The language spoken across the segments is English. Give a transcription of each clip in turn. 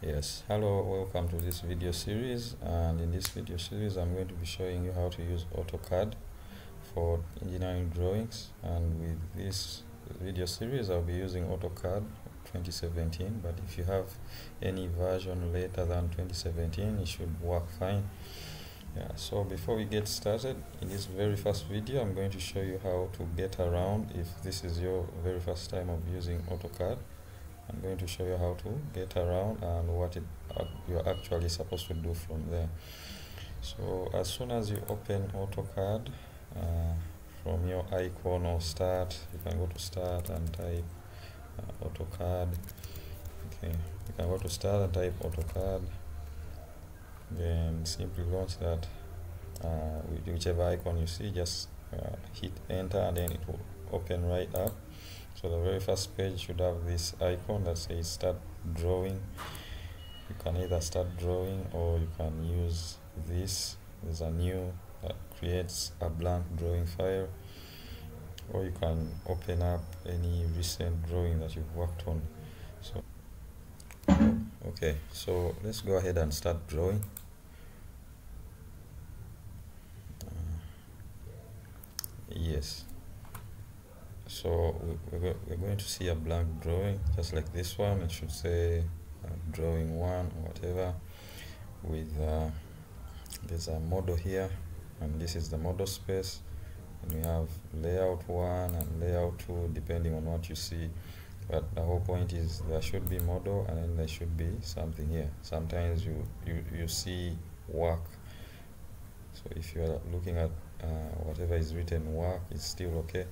yes. Hello welcome to this video series. And in this video series i'm going to be showing you how to use AutoCAD for engineering drawings. And with this video series i'll be using AutoCAD 2017 but if you have any version later than 2017 it should work fine. Yeah so before we get started in this very first video i'm going to show you how to get around if this is your very first time of using AutoCAD I'm going to show you how to get around and what it, uh, you're actually supposed to do from there. So as soon as you open AutoCAD uh, from your icon or start, you can go to start and type uh, AutoCAD. Okay, you can go to start and type AutoCAD. Then simply launch that uh, whichever icon you see, just uh, hit enter and then it will open right up so the very first page should have this icon that says start drawing. You can either start drawing or you can use this. There's a new that creates a blank drawing file. Or you can open up any recent drawing that you've worked on. So okay so let's go ahead and start drawing. Uh, yes so we're, going to see a blank drawing just like this one. It should say uh, drawing one or whatever with uh, there's a model here and this is the model space. And we have layout one and layout two depending on what you see. But the whole point is there should be model and then there should be something here. Sometimes you you, you see work. So if you are looking at uh, whatever is written work it's still okay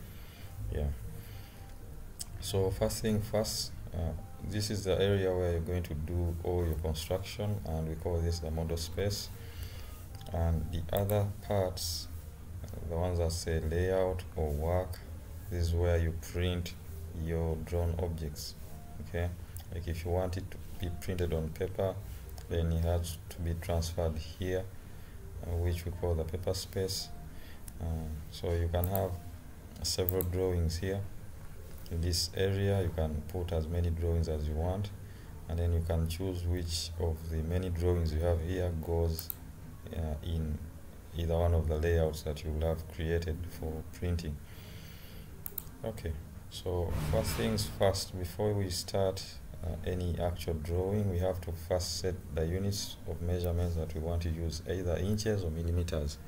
yeah. So first thing first uh, this is the area where you're going to do all your construction and we call this the model space. And the other parts the ones that say layout or work this is where you print your drawn objects okay? Like if you want it to be printed on paper then it has to be transferred here uh, which we call the paper space. Uh, so you can have several drawings here. In this area you can put as many drawings as you want and then you can choose which of the many drawings you have here goes uh, in either one of the layouts that you will have created for printing. Okay so first things first before we start uh, any actual drawing we have to first set the units of measurements that we want to use either inches or millimeters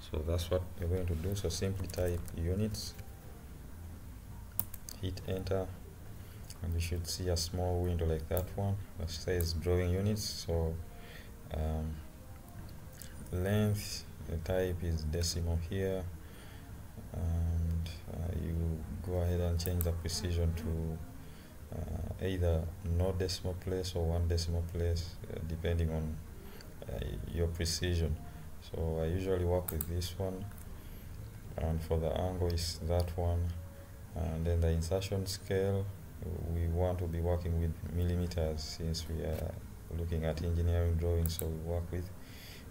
so that's what you're going to do. So simply type units hit enter and you should see a small window like that one that says drawing units. So um, length the type is decimal here and uh, you go ahead and change the precision to uh, either no decimal place or one decimal place uh, depending on uh, your precision so I usually work with this one and for the angle is that one and then the insertion scale we want to be working with millimeters since we are looking at engineering drawing so we work with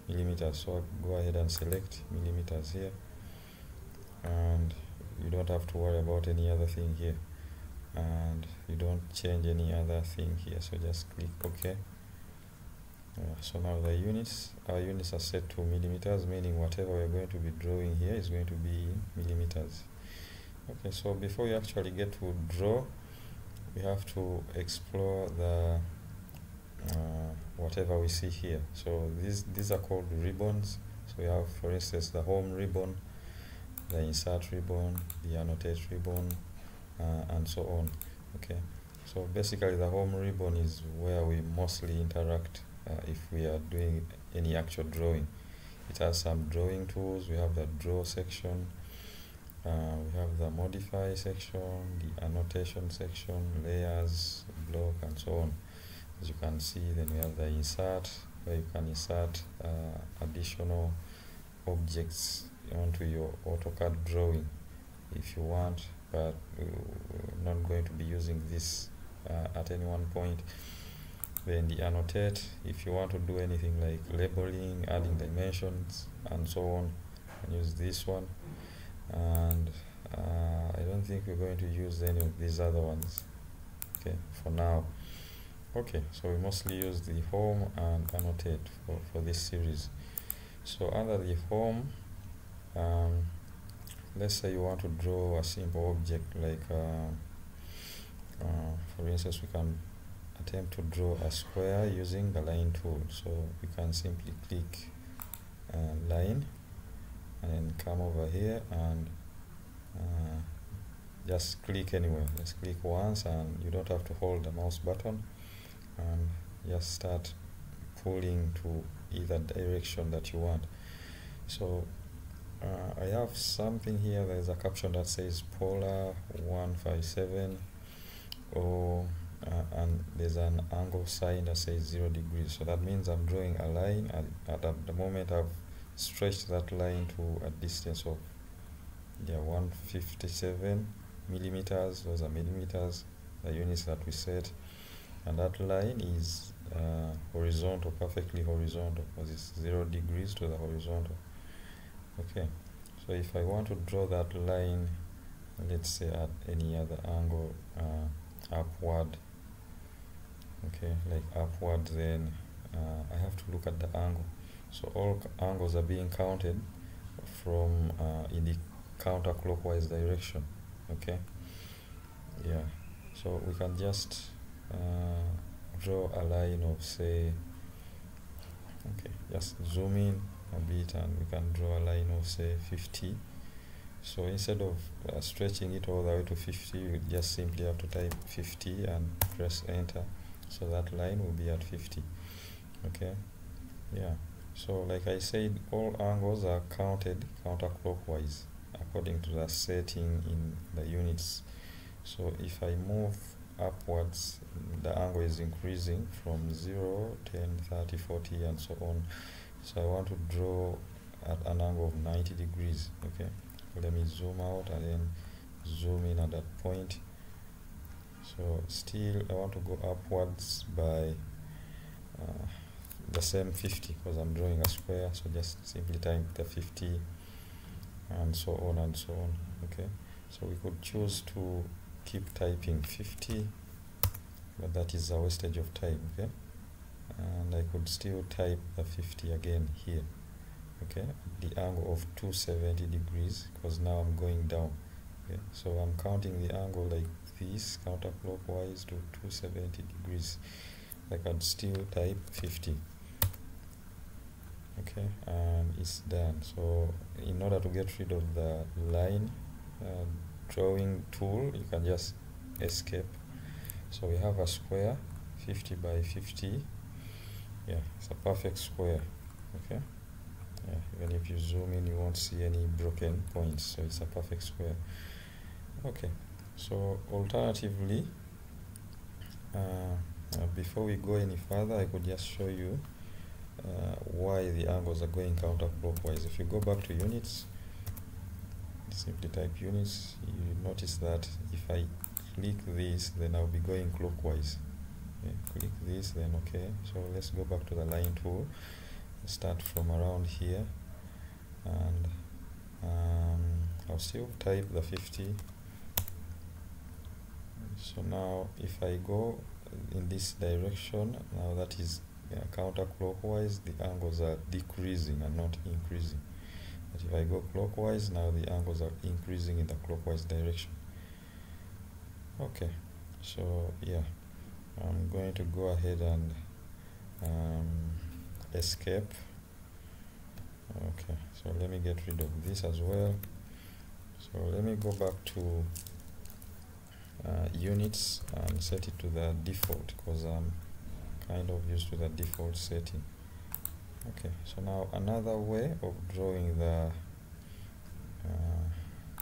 millimeters. So go ahead and select millimeters here and you don't have to worry about any other thing here and you don't change any other thing here. So just click ok so now the units our units are set to millimeters meaning whatever we're going to be drawing here is going to be millimeters. Okay so before we actually get to draw we have to explore the uh, whatever we see here. So these these are called ribbons. So we have for instance the home ribbon the insert ribbon the annotate ribbon uh, and so on. Okay so basically the home ribbon is where we mostly interact uh, if we are doing any actual drawing. It has some drawing tools. We have the draw section uh, we have the modify section the annotation section layers block and so on. As you can see then we have the insert where you can insert uh, additional objects onto your AutoCAD drawing if you want but we're not going to be using this uh, at any one point then the annotate if you want to do anything like labeling adding dimensions and so on and use this one. And uh, I don't think we're going to use any of these other ones. Okay for now. Okay so we mostly use the home and annotate for, for this series. So under the home um, let's say you want to draw a simple object like uh, uh, for instance we can attempt to draw a square using the line tool. So you can simply click uh, line and come over here and uh, just click anywhere. Just click once and you don't have to hold the mouse button and just start pulling to either direction that you want. So uh, I have something here. There's a caption that says polar 157 or uh, and there's an angle sign that says 0 degrees. So that means I'm drawing a line and at, at the moment I've stretched that line to a distance of yeah 157 millimeters those are millimeters the units that we set. And that line is uh, horizontal perfectly horizontal because it's zero degrees to the horizontal. Okay. So if I want to draw that line let's say at any other angle uh, upward okay like upward then uh, I have to look at the angle. So all angles are being counted from uh, in the counterclockwise direction okay? Yeah so we can just uh, draw a line of say okay just zoom in a bit and we can draw a line of say 50 so instead of uh, stretching it all the way to 50 you just simply have to type 50 and press enter so that line will be at 50 okay? Yeah. So like I said all angles are counted counterclockwise according to the setting in the units. So if I move upwards the angle is increasing from 0 10 30 40 and so on. So I want to draw at an angle of 90 degrees okay? Let me zoom out and then zoom in at that point so still I want to go upwards by uh, the same 50 because I'm drawing a square. So just simply type the 50 and so on and so on okay? So we could choose to keep typing 50 but that is a wastage of time okay? And I could still type the 50 again here okay? The angle of 270 degrees because now I'm going down okay? So I'm counting the angle like this counterclockwise to 270 degrees. I can still type 50 okay and it's done. So in order to get rid of the line uh, drawing tool you can just escape. So we have a square 50 by 50 yeah it's a perfect square. Okay? Yeah even if you zoom in you won't see any broken points. So it's a perfect square. Okay so alternatively uh, uh, before we go any further I could just show you uh, why the angles are going counterclockwise. If you go back to units simply type units you notice that if I click this then I'll be going clockwise. Okay, click this then okay. So let's go back to the line tool start from around here and um, I'll still type the 50 so now if I go in this direction now that is yeah, counterclockwise the angles are decreasing and not increasing. But if I go clockwise now the angles are increasing in the clockwise direction. Okay so yeah I'm going to go ahead and um, escape. Okay so let me get rid of this as well. So let me go back to uh, units and set it to the default because I'm kind of used to the default setting. Okay so now another way of drawing the uh,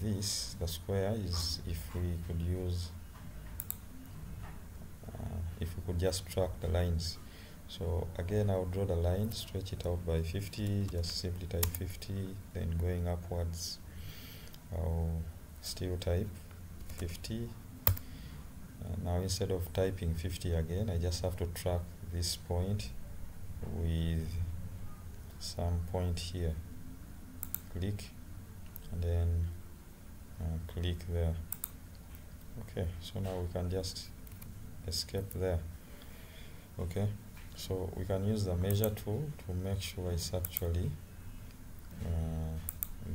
this the square is if we could use uh, if we could just track the lines. So again I'll draw the line stretch it out by 50 just simply type 50 then going upwards I'll still type 50 uh, now instead of typing 50 again I just have to track this point with some point here. Click and then uh, click there. Okay so now we can just escape there. Okay so we can use the measure tool to make sure it's actually uh,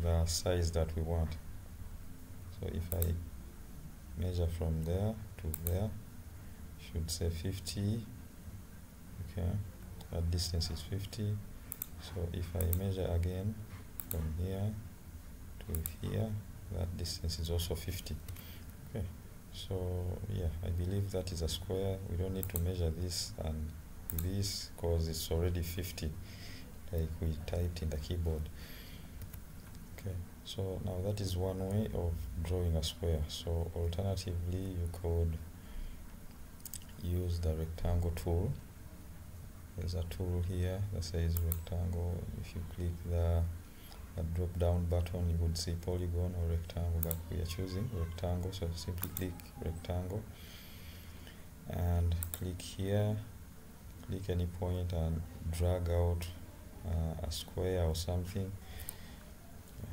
the size that we want. So if I measure from there to there should say 50 okay? That distance is 50 so if I measure again from here to here that distance is also 50 okay? So yeah I believe that is a square. We don't need to measure this and this because it's already 50 like we typed in the keyboard so now that is one way of drawing a square. So alternatively you could use the rectangle tool. There's a tool here that says rectangle. If you click the, the drop down button you would see polygon or rectangle but we are choosing rectangle. So simply click rectangle and click here. Click any point and drag out uh, a square or something.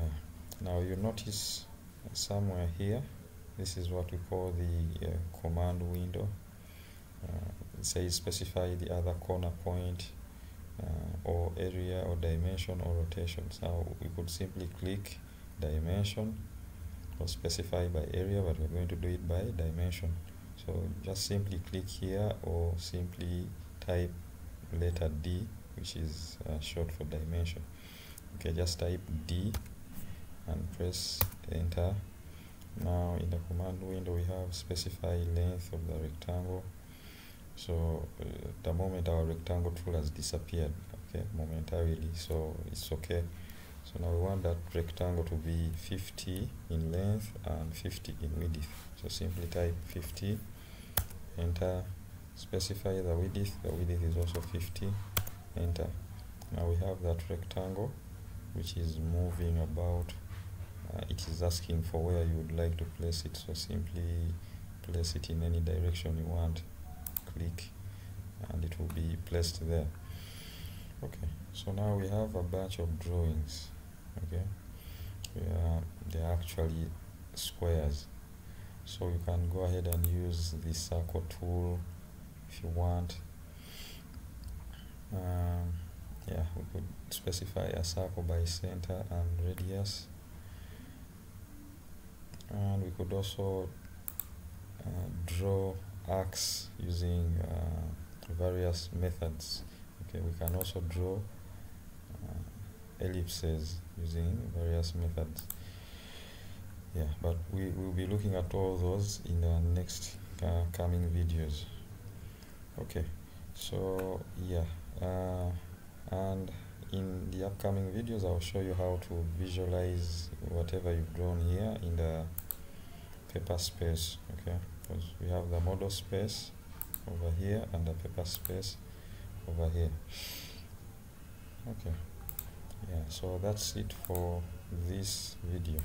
Uh, now you notice somewhere here this is what we call the uh, command window. Uh, it says specify the other corner point uh, or area or dimension or rotation. So we could simply click dimension or specify by area but we're going to do it by dimension. So just simply click here or simply type letter D which is uh, short for dimension. Okay just type D and press enter. Now in the command window we have specify length of the rectangle. So uh, the moment our rectangle tool has disappeared okay momentarily so it's okay. So now we want that rectangle to be 50 in length and 50 in width. So simply type 50 enter specify the width. The width is also 50 enter. Now we have that rectangle which is moving about uh, it is asking for where you would like to place it so simply place it in any direction you want. Click and it will be placed there. Okay so now we have a bunch of drawings okay? Are they're actually squares. So you can go ahead and use the circle tool if you want. Um, yeah we could specify a circle by center and radius and we could also uh, draw arcs using uh, various methods. Okay we can also draw uh, ellipses using various methods. Yeah but we will be looking at all those in the next uh, coming videos. Okay so yeah uh, and in the upcoming videos I'll show you how to visualize whatever you've drawn here in the paper space okay? Because we have the model space over here and the paper space over here. Okay. Yeah so that's it for this video